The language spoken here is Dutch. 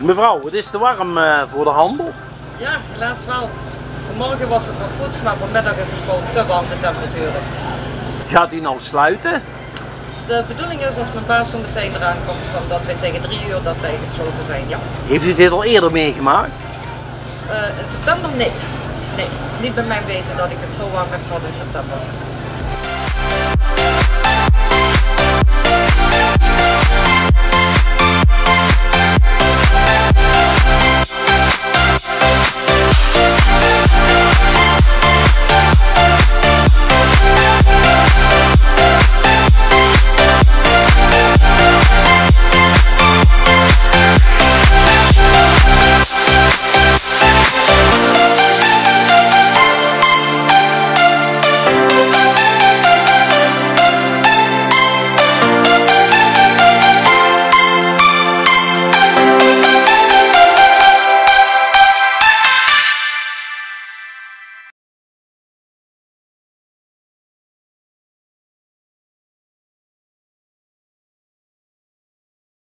Mevrouw, het is te warm eh, voor de handel. Ja, helaas wel. Vanmorgen was het nog goed, maar vanmiddag is het gewoon te warm, de temperaturen. Gaat u nou sluiten? De bedoeling is als mijn baas zo meteen eraan komt, van dat wij tegen drie uur dat wij gesloten zijn, ja. Heeft u dit al eerder meegemaakt? Eh, in september nee. Nee, niet bij mij weten dat ik het zo warm heb gehad in september.